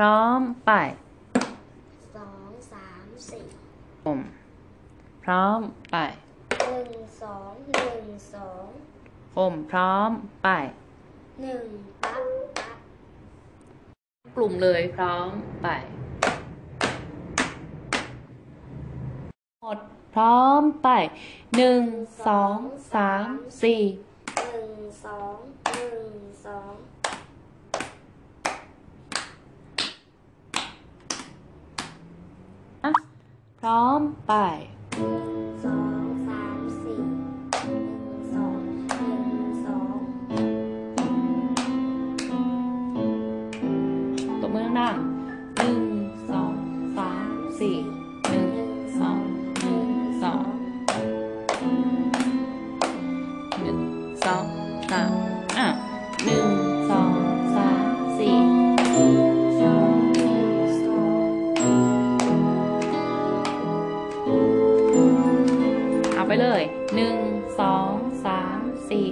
พร้อมไปสองสามสี่อมพร้อมไปหนึ่งสองหนึ่งสองอมพร้อมไปหนึ่งปั๊บปั๊บกลุ่มเลยพร้อมไปหมดพร้อมไปหนึ่งสองสามสี่หนึ่งสองหนึ่งสอง อะ พร้อมไปหนึ่งสองสามสี่หนึ่งสองหนึ่งสองตบมือดังๆหนึ่งสองสามสี่หนึ่งส เอาไปเลยหนึ่งสองสามสี่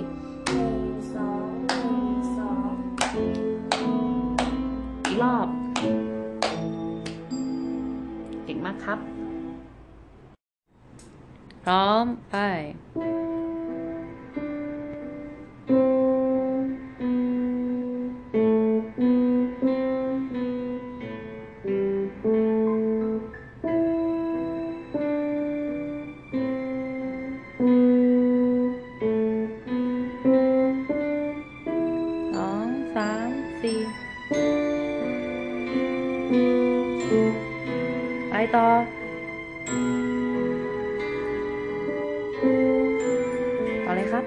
อีกรอบ เก่งมากครับ พร้อม ไป สี่ไปต่อ ต่อเลยครับ